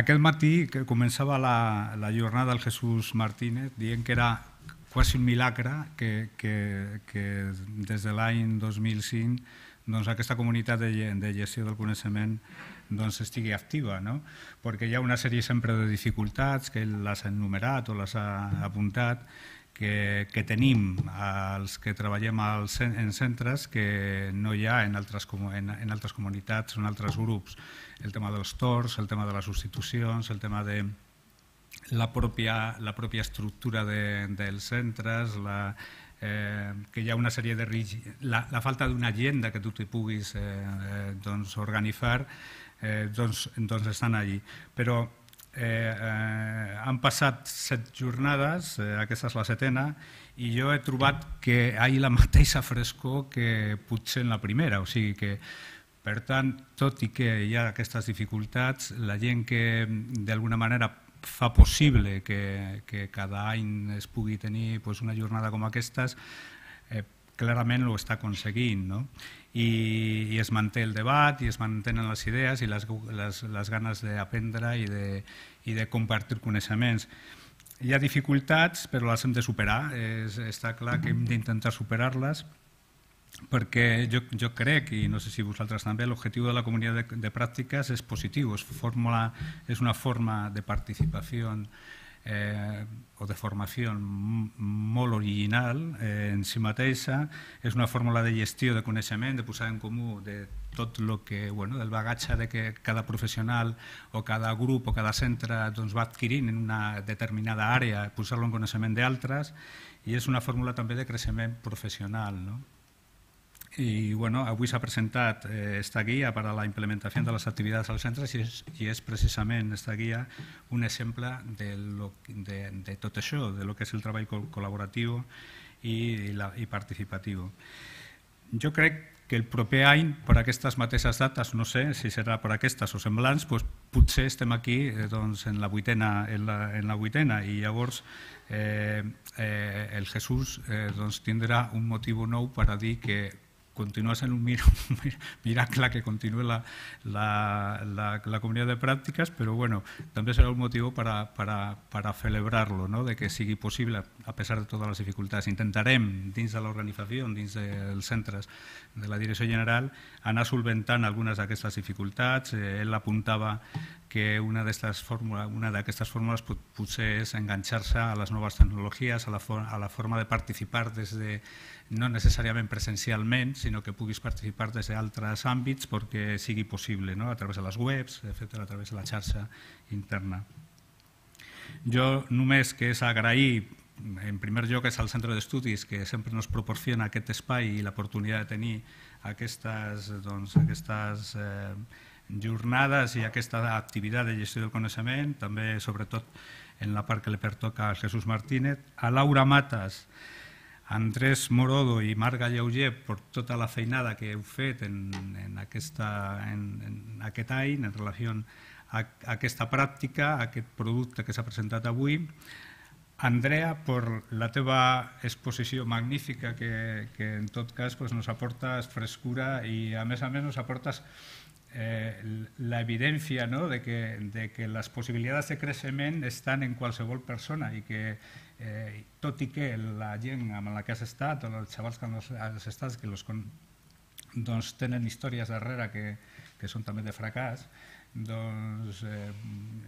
Aquest matí que començava la, la jornada del Jesús Martínez dient que era quasi un milagre que, que, que des de l'any 2005 doncs, aquesta comunitat de, de gestió del coneixement doncs, estigui activa, no? perquè hi ha una sèrie sempre de dificultats que ell les ha enumerat o les ha apuntat que, que tenim els que treballem als, en centres que no hi ha en altres, en, en altres comunitats en altres grups. El tema dels torns, el tema de les substitucions, el tema de la pròpia, la pròpia estructura de, dels centres, la, eh, que hi ha una sèrie de la, la falta d'una agenda que tu te puguis eh, eh, doncs, organitzar, eh, doncs, doncs estan allí. Però eh, eh, han passat set jornades, eh, aquesta és la setena, i jo he trobat que hi ha la mateixa frescor que potser en la primera, o sigui que per tant, tot i que hi ha aquestes dificultats, la gent que d'alguna manera fa possible que, que cada any es pugui tenir pues, una jornada com aquestes, eh, clarament ho està aconseguint. No? I, i es manté el debat i es mantenen les idees i les, les, les ganes d'aprendre i, de, i de compartir coneixements. Hi ha dificultats, però les hem de superar. És, està clar que hem d'intentar superar-les perquè jo, jo crec, i no sé si vosaltres també, l'objectiu de la comunitat de, de pràctiques és positiu, és, fórmula, és una forma de participació eh, o de formació molt original eh, en si mateixa, és una fórmula de gestió de coneixement, de posar en comú de tot el que, bueno, del bagatge de que cada professional o cada grup o cada centre doncs, va adquirint en una determinada àrea, posar-lo en coneixement d'altres, i és una fórmula també de creixement professional. No? I bueno, avui s'ha presentat eh, esta guia per a la implementació de les activitats als centres i és, i és precisament esta guia un exemple de, lo, de, de tot això, de lo que és el treball col·laboratiu i, i, la, i participatiu. Jo crec que el proper any, per aquestes mateixes dates, no sé si serà per aquestes o semblants, doncs potser estem aquí eh, doncs, en, la vuitena, en, la, en la vuitena i llavors eh, eh, el Jesús eh, doncs, tindrà un motiu nou per a dir que continua sent un miracle que continua la, la, la, la comunitat de pràctiques, però bueno, també serà un motiu per a celebrar-lo, no? de que sigui possible, a pesar de totes les dificultats. Intentarem, dins de l'organització, dins dels centres de la Direcció General, anar solventant algunes d'aquestes dificultats. Eh, ell apuntava que una d'aquestes fórmules, fórmules pot, potser és enganxar-se a les noves tecnologies, a la, for, a la forma de participar des de no necessàriament presencialment, sinó que puguis participar des d'altres àmbits perquè sigui possible, no? a través de les webs, etc a través de la xarxa interna. Jo només que és agrair, en primer lloc és al centre d'estudis que sempre ens proporciona aquest espai i l'oportunitat de tenir aquestes, doncs, aquestes eh, jornades i aquesta activitat de gestió del coneixement, també sobretot en la part que li pertoca a Jesús Martínez, a Laura Matas, Andrés Morodo i Marc Gallauger per tota la feinada que heu fet en, en, aquesta, en, en aquest any en relació a, a aquesta pràctica, a aquest producte que s'ha presentat avui. Andrea, per la teva exposició magnífica que, que en tot cas pues, nos aportes frescura i a més a més nos aportes eh, l'evidència no? de, que, de que les possibilitats de creixement estan en qualsevol persona i que eh, tot i que la gent amb la que has estat o els xavals que has estat que los, doncs, tenen històries darrere que, que són també de fracàs, doncs eh,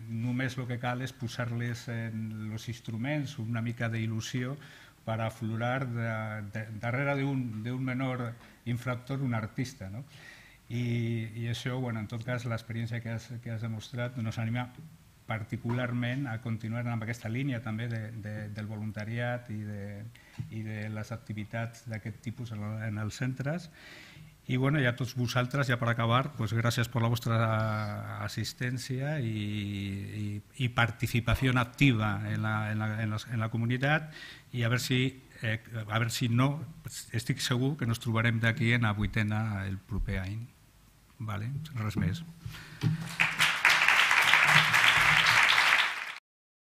només el que cal és posar-les en els instruments una mica d'il·lusió per aflorar de, de, darrere d'un menor infractor un artista. No? I, I això, bueno, en tot cas, l'experiència que, has, que has demostrat nos anima particularment a continuar amb aquesta línia també de, de, del voluntariat i de, i de les activitats d'aquest tipus en, en els centres. I bueno, ja tots vosaltres, ja per acabar, doncs gràcies per la vostra assistència i, i, i participació activa en la, en, la, en, la, en la comunitat i a veure si, eh, a veure si no, estic segur que ens trobarem d'aquí en la vuitena el proper any. Vale? Res més.